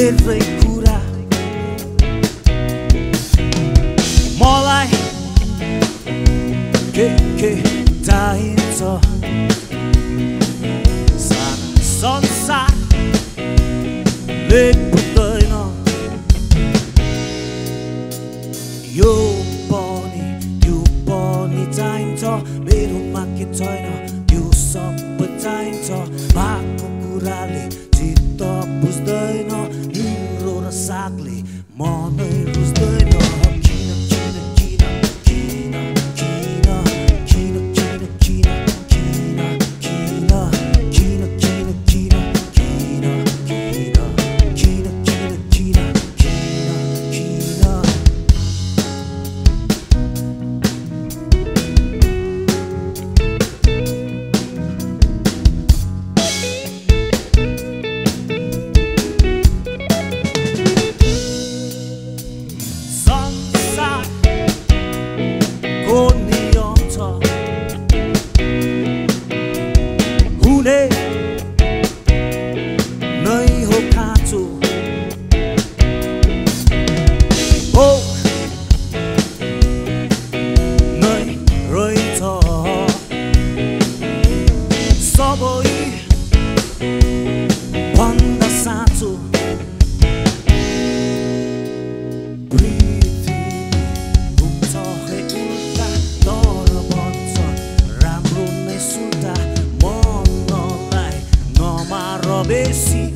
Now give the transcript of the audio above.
हेर्दै कुरा मलाई के के चाहिन्छ संसारले यो पनि यो पनि चाहिन्छ मेरोमा के छैन obedeci